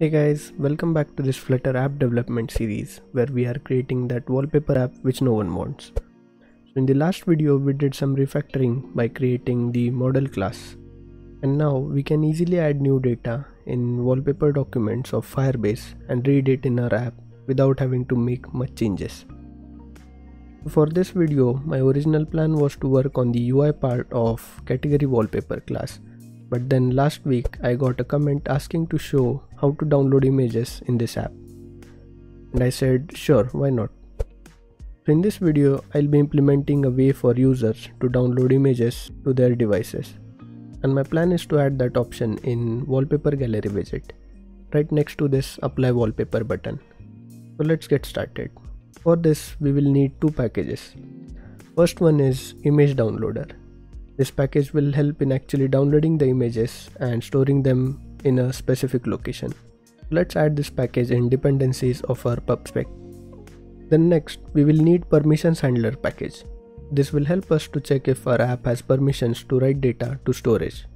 Hey guys, welcome back to this Flutter app development series where we are creating that wallpaper app which no one wants. So in the last video we did some refactoring by creating the model class and now we can easily add new data in wallpaper documents of Firebase and read it in our app without having to make much changes. For this video my original plan was to work on the UI part of category wallpaper class but then last week I got a comment asking to show how to download images in this app. And I said sure why not. So in this video I'll be implementing a way for users to download images to their devices. And my plan is to add that option in wallpaper gallery widget right next to this apply wallpaper button. So let's get started. For this we will need two packages. First one is image downloader this package will help in actually downloading the images and storing them in a specific location. Let's add this package in dependencies of our PubSpec. Then next, we will need permissions handler package. This will help us to check if our app has permissions to write data to storage.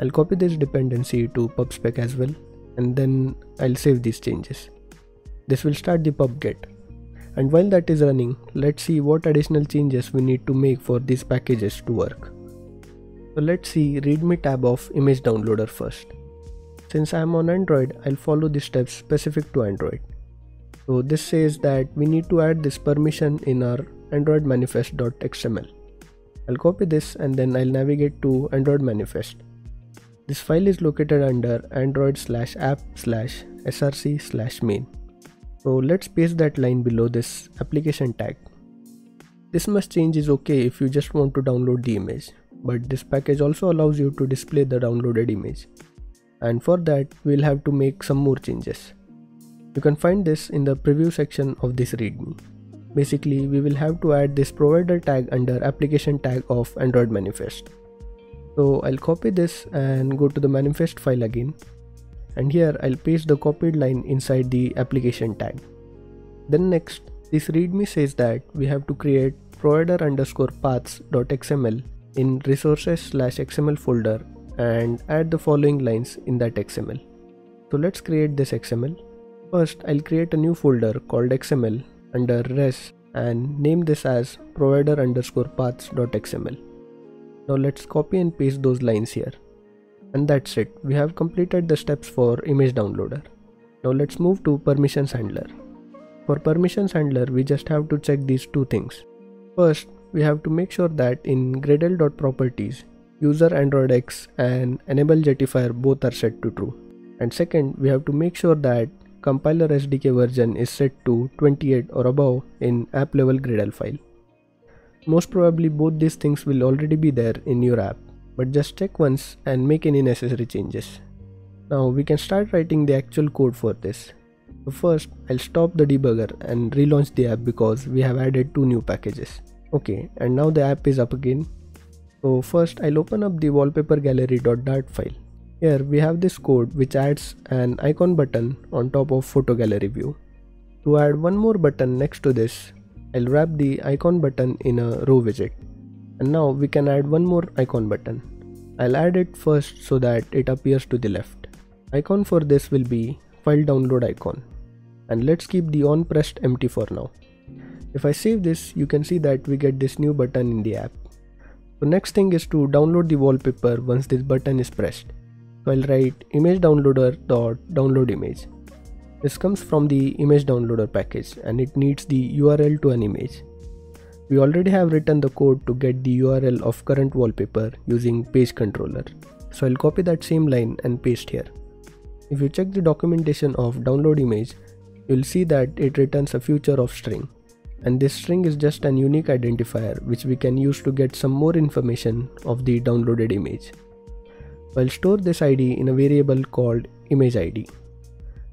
I'll copy this dependency to PubSpec as well and then I'll save these changes. This will start the pubget and while that is running let's see what additional changes we need to make for these packages to work. So let's see readme tab of image downloader first. Since I am on Android I'll follow the steps specific to Android. So this says that we need to add this permission in our android manifest.xml. I'll copy this and then I'll navigate to android manifest. This file is located under android slash app slash src slash main. So let's paste that line below this application tag. This must change is okay if you just want to download the image, but this package also allows you to display the downloaded image. And for that, we'll have to make some more changes. You can find this in the preview section of this readme. Basically, we will have to add this provider tag under application tag of Android manifest. So I'll copy this and go to the manifest file again and here I'll paste the copied line inside the application tag. Then next, this readme says that we have to create provider underscore paths.xml in resources slash xml folder and add the following lines in that xml. So let's create this xml. First, I'll create a new folder called xml under res and name this as provider underscore paths.xml. Now let's copy and paste those lines here. And that's it, we have completed the steps for image downloader. Now let's move to permissions handler. For permissions handler, we just have to check these two things. First, we have to make sure that in gradle.properties, user Android X and enable Jetifier both are set to true. And second, we have to make sure that compiler SDK version is set to 28 or above in app level Gradle file. Most probably both these things will already be there in your app but just check once and make any necessary changes. Now we can start writing the actual code for this. So first I'll stop the debugger and relaunch the app because we have added two new packages. Okay and now the app is up again. So first I'll open up the wallpaper gallery.dart file. Here we have this code which adds an icon button on top of photo gallery view. To add one more button next to this, I'll wrap the icon button in a row widget and now we can add one more icon button. I'll add it first so that it appears to the left. Icon for this will be file download icon and let's keep the on pressed empty for now. If I save this you can see that we get this new button in the app. So next thing is to download the wallpaper once this button is pressed. So I'll write image downloader dot download image. This comes from the image downloader package and it needs the URL to an image. We already have written the code to get the URL of current wallpaper using page controller. So I'll copy that same line and paste here. If you check the documentation of download image, you'll see that it returns a future of string. And this string is just an unique identifier which we can use to get some more information of the downloaded image. I'll store this ID in a variable called image ID.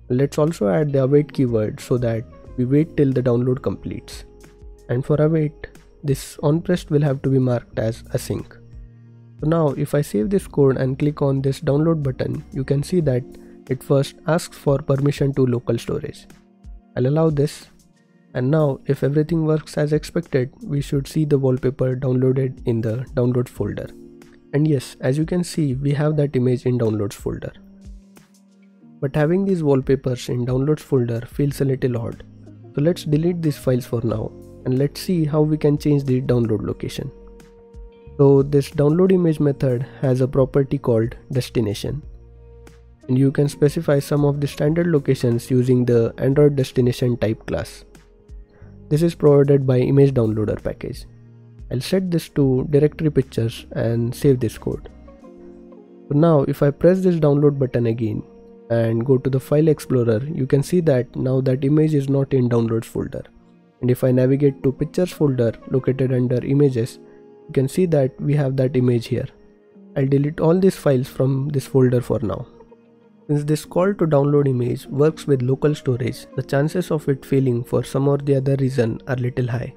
Let's also add the await keyword so that we wait till the download completes and for await this onPressed will have to be marked as async. So now if I save this code and click on this download button you can see that it first asks for permission to local storage. I'll allow this and now if everything works as expected we should see the wallpaper downloaded in the downloads folder. And yes as you can see we have that image in downloads folder. But having these wallpapers in downloads folder feels a little odd. So let's delete these files for now and let's see how we can change the download location. So this download image method has a property called destination and you can specify some of the standard locations using the Android destination type class. This is provided by image downloader package. I'll set this to directory pictures and save this code. So now if I press this download button again and go to the file explorer you can see that now that image is not in downloads folder and if I navigate to pictures folder located under images you can see that we have that image here. I'll delete all these files from this folder for now. Since this call to download image works with local storage, the chances of it failing for some or the other reason are little high.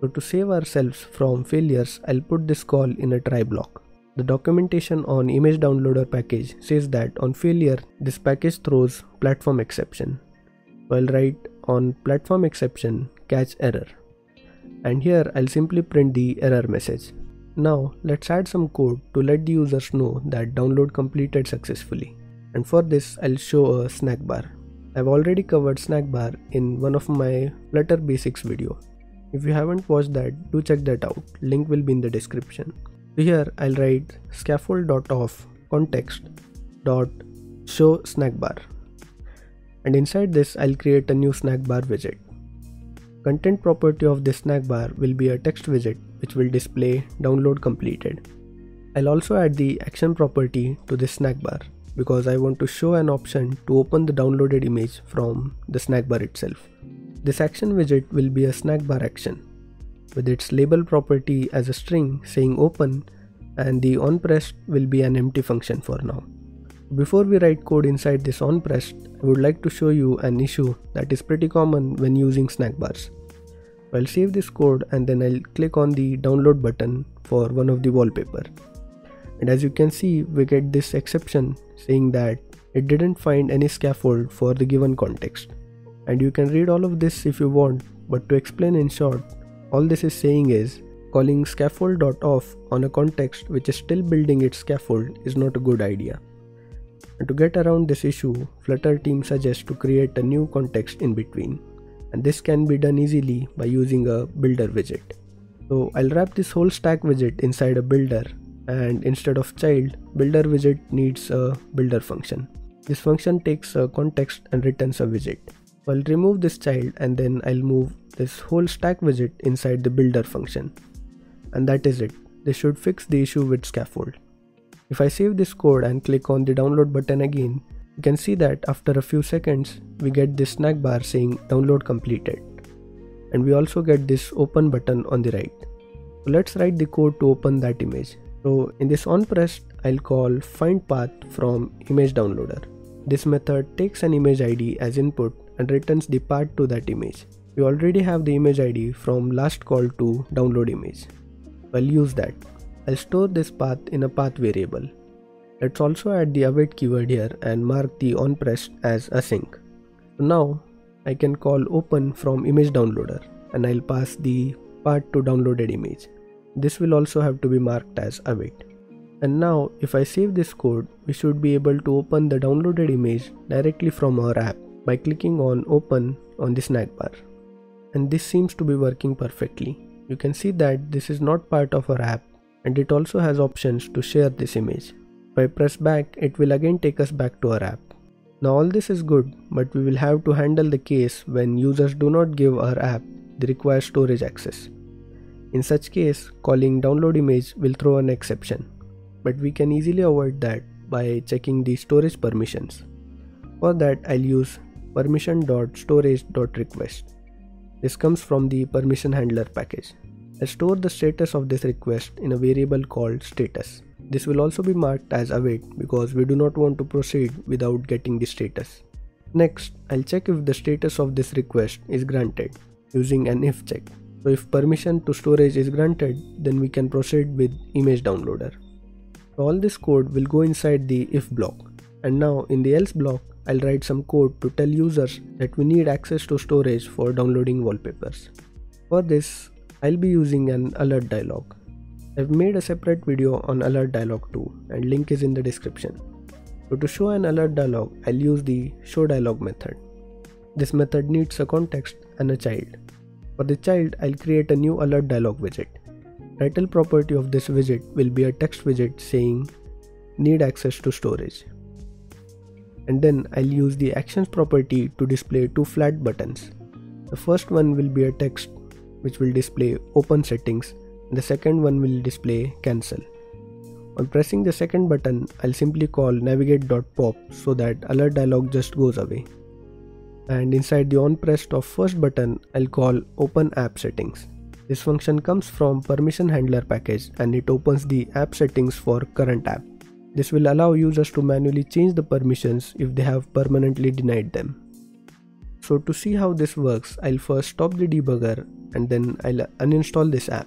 So to save ourselves from failures, I'll put this call in a try block. The documentation on image downloader package says that on failure, this package throws platform exception. So I'll write on platform exception catch error. And here I'll simply print the error message. Now let's add some code to let the users know that download completed successfully and for this I'll show a snack bar. I've already covered snack bar in one of my Flutter basics video. If you haven't watched that, do check that out, link will be in the description. Here I'll write scaffold.of context dot show snack bar and inside this I'll create a new snack bar widget. Content property of this snack bar will be a text widget which will display download completed. I'll also add the action property to this snack bar because I want to show an option to open the downloaded image from the snack bar itself. This action widget will be a snack bar action with its label property as a string saying open and the onPressed will be an empty function for now. Before we write code inside this onPressed, I would like to show you an issue that is pretty common when using snack bars. I'll save this code and then I'll click on the download button for one of the wallpaper. And as you can see we get this exception saying that it didn't find any scaffold for the given context. And you can read all of this if you want but to explain in short all this is saying is calling scaffold.of on a context which is still building its scaffold is not a good idea. And to get around this issue flutter team suggests to create a new context in between and this can be done easily by using a builder widget. So I'll wrap this whole stack widget inside a builder. And instead of child builder widget needs a builder function. This function takes a context and returns a widget. I'll remove this child and then i'll move this whole stack widget inside the builder function. And that is it. This should fix the issue with scaffold. If i save this code and click on the download button again you can see that after a few seconds we get this snack bar saying download completed and we also get this open button on the right so let's write the code to open that image so in this onPressed, I'll call find path from image downloader. This method takes an image ID as input and returns the path to that image. We already have the image ID from last call to download image. I'll use that. I'll store this path in a path variable. Let's also add the await keyword here and mark the onPressed as async. Now I can call open from image downloader and I'll pass the path to downloaded image. This will also have to be marked as await. And now if I save this code, we should be able to open the downloaded image directly from our app by clicking on open on the snack bar. And this seems to be working perfectly. You can see that this is not part of our app and it also has options to share this image. If I press back, it will again take us back to our app. Now all this is good, but we will have to handle the case when users do not give our app the required storage access. In such case, calling download image will throw an exception, but we can easily avoid that by checking the storage permissions. For that, I'll use permission.storage.request. This comes from the permission handler package. I store the status of this request in a variable called status. This will also be marked as await because we do not want to proceed without getting the status. Next, I'll check if the status of this request is granted using an if check. So if permission to storage is granted, then we can proceed with image downloader. So all this code will go inside the if block. And now in the else block, I'll write some code to tell users that we need access to storage for downloading wallpapers. For this, I'll be using an alert dialog. I've made a separate video on alert dialog too and link is in the description. So to show an alert dialog, I'll use the show dialog method. This method needs a context and a child. For the child, I'll create a new alert dialog widget. Title property of this widget will be a text widget saying need access to storage. And then I'll use the actions property to display two flat buttons. The first one will be a text which will display open settings the second one will display cancel. On pressing the second button, I'll simply call navigate.pop so that alert dialog just goes away. And inside the on pressed of first button, I'll call open app settings. This function comes from permission handler package and it opens the app settings for current app. This will allow users to manually change the permissions if they have permanently denied them. So to see how this works, I'll first stop the debugger and then I'll uninstall this app.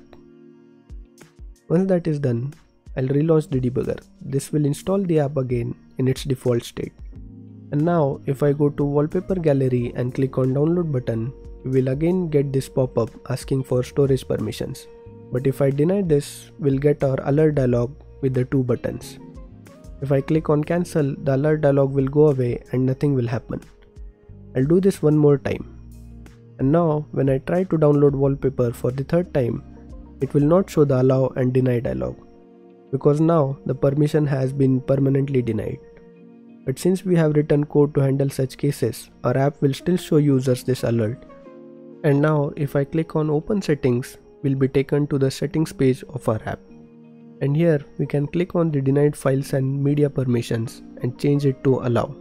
Once that is done, I'll relaunch the debugger. This will install the app again in its default state. And now if I go to wallpaper gallery and click on download button, we will again get this pop-up asking for storage permissions. But if I deny this, we'll get our alert dialog with the two buttons. If I click on cancel, the alert dialog will go away and nothing will happen. I'll do this one more time. And now when I try to download wallpaper for the third time, it will not show the allow and deny dialog because now the permission has been permanently denied. But since we have written code to handle such cases, our app will still show users this alert. And now if I click on open settings, we'll be taken to the settings page of our app. And here we can click on the denied files and media permissions and change it to allow.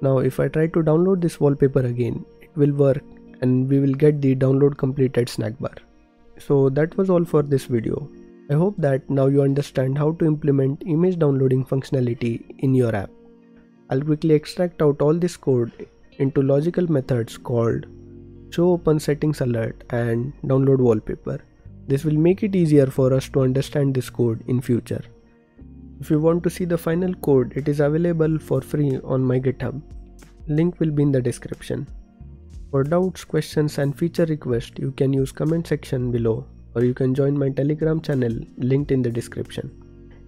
Now if I try to download this wallpaper again, it will work and we will get the download completed snack bar. So that was all for this video. I hope that now you understand how to implement image downloading functionality in your app. I'll quickly extract out all this code into logical methods called show open settings alert and download wallpaper. This will make it easier for us to understand this code in future. If you want to see the final code, it is available for free on my GitHub. Link will be in the description. For doubts, questions and feature requests, you can use comment section below or you can join my telegram channel linked in the description.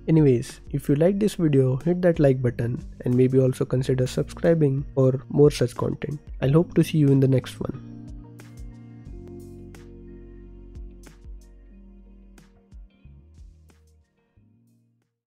Anyways, if you like this video, hit that like button and maybe also consider subscribing for more such content. I'll hope to see you in the next one.